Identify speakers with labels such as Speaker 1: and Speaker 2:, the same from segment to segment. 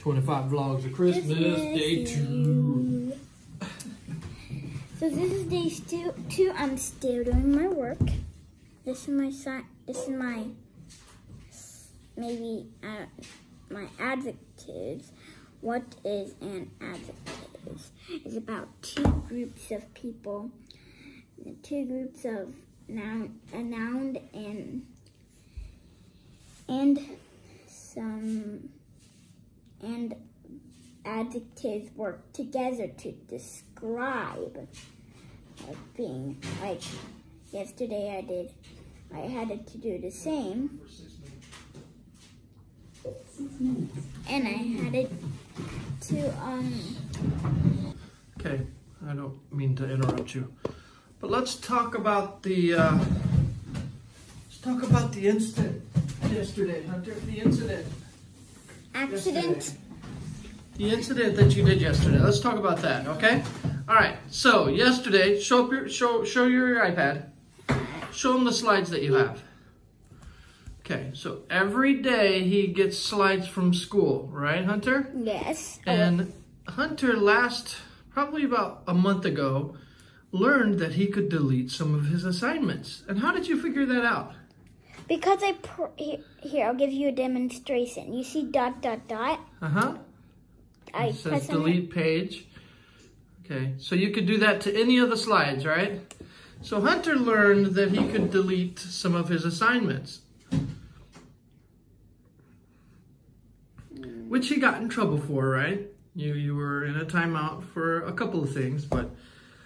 Speaker 1: 25 vlogs of Christmas, day two.
Speaker 2: So this is day two. Two. I'm still doing my work. This is my sign. This is my maybe uh, my adjectives. What is an adjective? It's about two groups of people. Two groups of noun, a noun and and some and adjectives work together to describe a thing. Like yesterday I did, I had to do the same. And I had it to, um,
Speaker 1: Okay, I don't mean to interrupt you, but let's talk about the, uh, let's talk about the incident yesterday, Hunter, the incident.
Speaker 2: Accident.
Speaker 1: The incident that you did yesterday. Let's talk about that, okay? All right. So yesterday, show up your show show your iPad. Show them the slides that you have. Okay. So every day he gets slides from school, right, Hunter?
Speaker 2: Yes.
Speaker 1: And Hunter last probably about a month ago learned that he could delete some of his assignments. And how did you figure that out?
Speaker 2: Because I, pr- here, here, I'll give you a demonstration. You see dot, dot, dot?
Speaker 1: Uh-huh.
Speaker 2: I
Speaker 1: It says
Speaker 2: press on it.
Speaker 1: delete page. Okay, so you could do that to any of the slides, right? So Hunter learned that he could delete some of his assignments. Which he got in trouble for, right? You you were in a timeout for a couple of things, but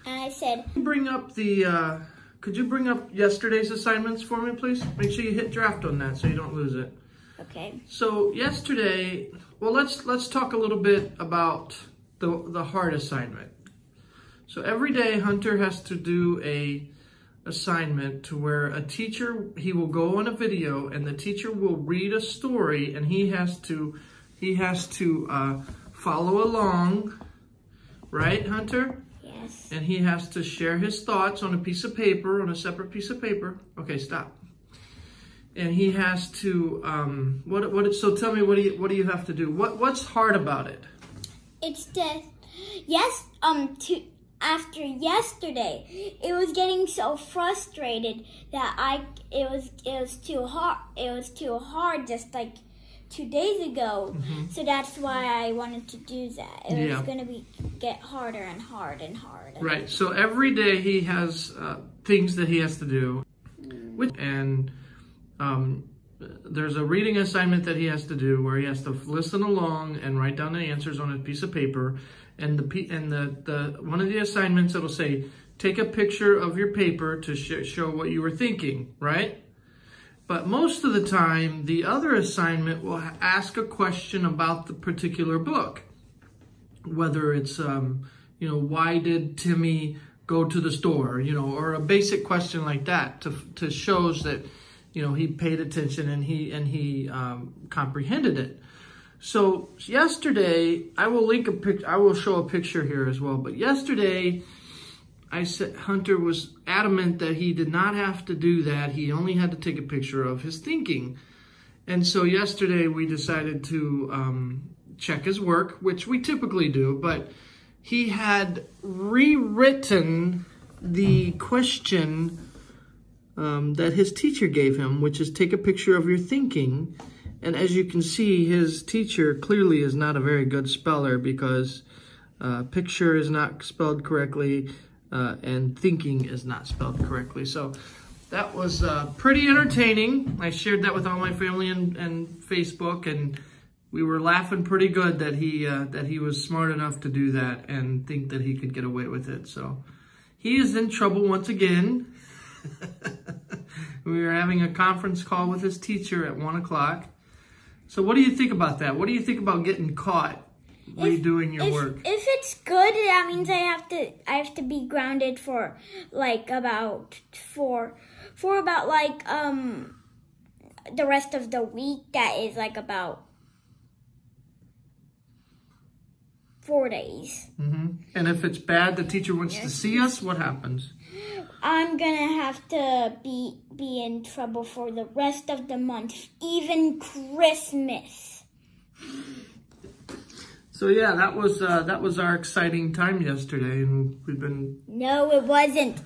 Speaker 2: And I said,
Speaker 1: bring up the uh, could you bring up yesterday's assignments for me, please? Make sure you hit draft on that so you don't lose it.
Speaker 2: okay.
Speaker 1: So yesterday, well, let's let's talk a little bit about the the hard assignment. So every day, Hunter has to do a assignment to where a teacher he will go on a video and the teacher will read a story and he has to he has to uh, follow along, right, Hunter?
Speaker 2: Yes.
Speaker 1: and he has to share his thoughts on a piece of paper, on a separate piece of paper. Okay, stop. And he has to um, what what? So tell me, what do you what do you have to do? What what's hard about it?
Speaker 2: It's just, yes, um, to, after yesterday, it was getting so frustrated that I, it was, it was too hard, it was too hard just like two days ago. So that's why I wanted to do that. It
Speaker 1: Yeah.
Speaker 2: was gonna be, get harder and hard and hard.
Speaker 1: Right. So every day he has uh, things that he has to do, which and um, there's a reading assignment that he has to do where he has to listen along and write down the answers on a piece of paper. And the pe- and the, the one of the assignments it'll say take a picture of your paper to sh- show what you were thinking, right? But most of the time, the other assignment will ask a question about the particular book. Whether it's um, you know why did Timmy go to the store you know or a basic question like that to to shows that you know he paid attention and he and he um, comprehended it. So yesterday I will link a pic I will show a picture here as well but yesterday I said Hunter was adamant that he did not have to do that. He only had to take a picture of his thinking. And so yesterday we decided to um, check his work, which we typically do, but he had rewritten the question um, that his teacher gave him, which is take a picture of your thinking. And as you can see, his teacher clearly is not a very good speller because uh, picture is not spelled correctly uh, and thinking is not spelled correctly. So that was uh, pretty entertaining. I shared that with all my family and, and Facebook, and we were laughing pretty good that he uh, that he was smart enough to do that and think that he could get away with it. So he is in trouble once again. we were having a conference call with his teacher at one o'clock. So what do you think about that? What do you think about getting caught redoing your
Speaker 2: if,
Speaker 1: work?
Speaker 2: If it's good, that means I have to I have to be grounded for like about for for about like um the rest of the week. That is like about four days.
Speaker 1: hmm And if it's bad, the teacher wants to see us. What happens?
Speaker 2: I'm gonna have to be be in trouble for the rest of the month, even Christmas.
Speaker 1: So yeah, that was uh, that was our exciting time yesterday, and we've been.
Speaker 2: No, it wasn't.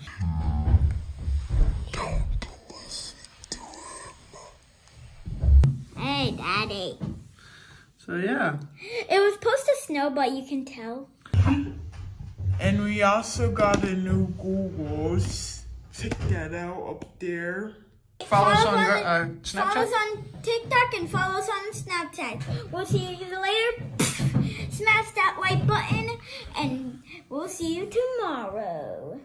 Speaker 2: Hey, Daddy.
Speaker 1: So yeah,
Speaker 2: It was supposed to snow, but you can tell.
Speaker 3: And we also got a new Googles. Check that out up there.
Speaker 1: follow us
Speaker 2: Follow
Speaker 1: on
Speaker 2: us
Speaker 1: uh,
Speaker 2: Follow us on TikTok and follow us on Snapchat. We'll see you later. Smash that like button, and we'll see you tomorrow.